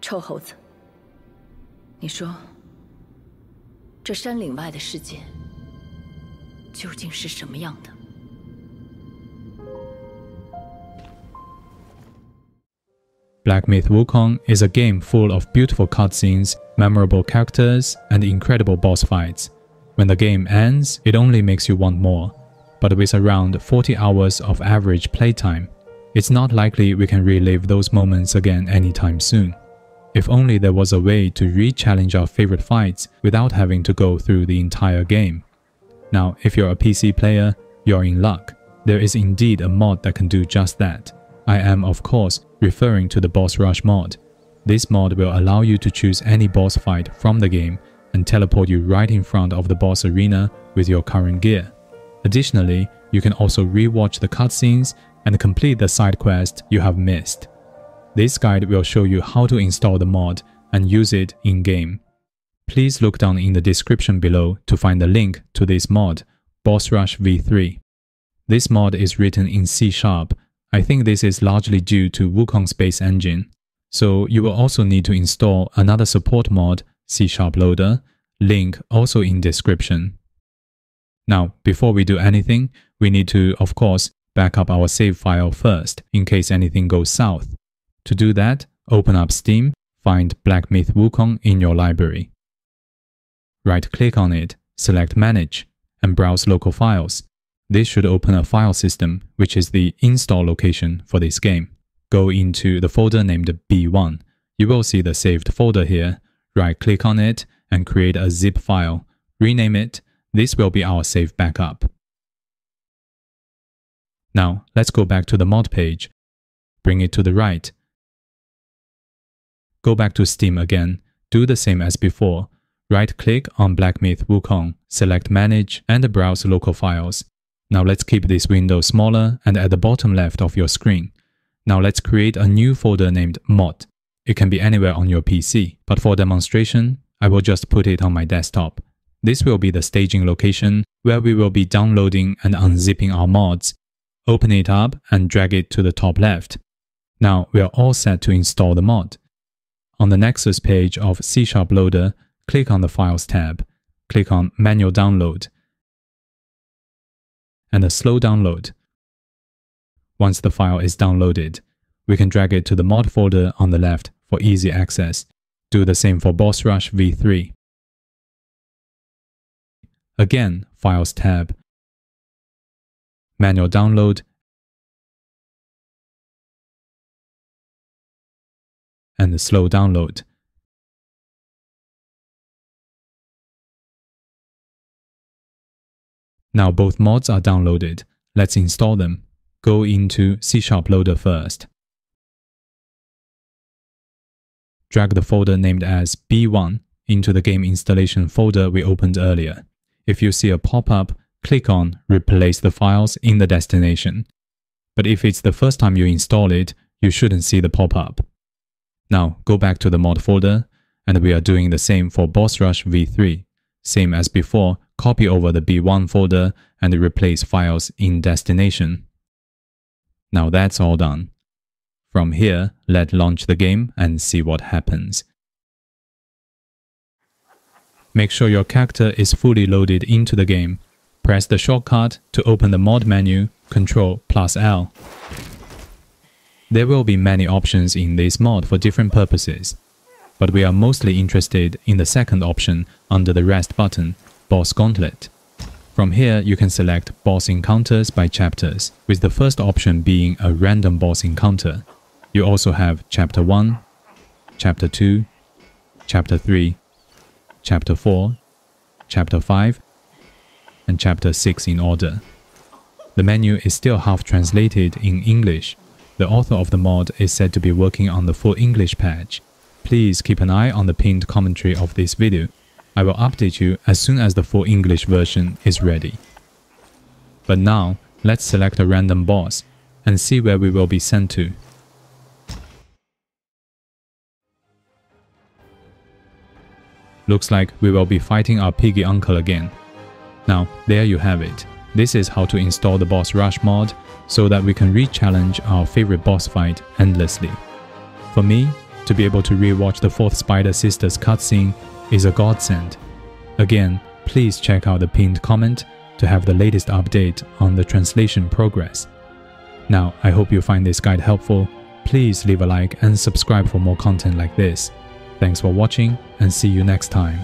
臭猴子，你说，这山岭外的世界究竟是什么样的？Black Myth Wukong is a game full of beautiful cutscenes, memorable characters, and incredible boss fights. When the game ends, it only makes you want more. But with around 40 hours of average playtime, it's not likely we can relive those moments again anytime soon. If only there was a way to re-challenge our favorite fights without having to go through the entire game. Now, if you're a PC player, you're in luck. There is indeed a mod that can do just that. I am, of course, referring to the Boss Rush mod. This mod will allow you to choose any boss fight from the game and teleport you right in front of the boss arena with your current gear. Additionally, you can also rewatch the cutscenes and complete the side quest you have missed. This guide will show you how to install the mod and use it in-game. Please look down in the description below to find the link to this mod, Boss Rush v3. This mod is written in C Sharp. I think this is largely due to Wukong's base engine. So you will also need to install another support mod C Sharp Loader, link also in description. Now, before we do anything, we need to, of course, back up our save file first in case anything goes south. To do that, open up Steam, find Black Myth Wukong in your library. Right-click on it, select Manage, and browse local files. This should open a file system, which is the install location for this game. Go into the folder named B1. You will see the saved folder here, Right-click on it and create a zip file. Rename it. This will be our save backup. Now, let's go back to the mod page. Bring it to the right. Go back to Steam again. Do the same as before. Right-click on Black Myth Wukong, select Manage and browse local files. Now let's keep this window smaller and at the bottom left of your screen. Now let's create a new folder named Mod. It can be anywhere on your PC, but for demonstration, I will just put it on my desktop. This will be the staging location where we will be downloading and unzipping our mods. Open it up and drag it to the top left. Now we are all set to install the mod. On the Nexus page of C Sharp Loader, click on the Files tab, click on Manual Download, and a slow download. Once the file is downloaded, we can drag it to the mod folder on the left for easy access. Do the same for Boss Rush v3. Again, Files tab, Manual download, and slow download. Now both mods are downloaded. Let's install them. Go into C Sharp Loader first. drag the folder named as B1 into the game installation folder we opened earlier. If you see a pop-up, click on Replace the files in the destination. But if it's the first time you install it, you shouldn't see the pop-up. Now go back to the mod folder, and we are doing the same for Boss Rush v3. Same as before, copy over the B1 folder and replace files in destination. Now that's all done. From here, let's launch the game and see what happens. Make sure your character is fully loaded into the game. Press the shortcut to open the mod menu, Ctrl plus L. There will be many options in this mod for different purposes, but we are mostly interested in the second option under the rest button, Boss Gauntlet. From here, you can select boss encounters by chapters, with the first option being a random boss encounter. You also have Chapter 1, Chapter 2, Chapter 3, Chapter 4, Chapter 5, and Chapter 6 in order. The menu is still half translated in English. The author of the mod is said to be working on the full English patch. Please keep an eye on the pinned commentary of this video. I will update you as soon as the full English version is ready. But now, let's select a random boss and see where we will be sent to. Looks like we will be fighting our piggy uncle again. Now, there you have it. This is how to install the Boss Rush mod so that we can re-challenge our favorite boss fight endlessly. For me, to be able to rewatch the fourth Spider Sisters cutscene is a godsend. Again, please check out the pinned comment to have the latest update on the translation progress. Now, I hope you find this guide helpful. Please leave a like and subscribe for more content like this. Thanks for watching and see you next time.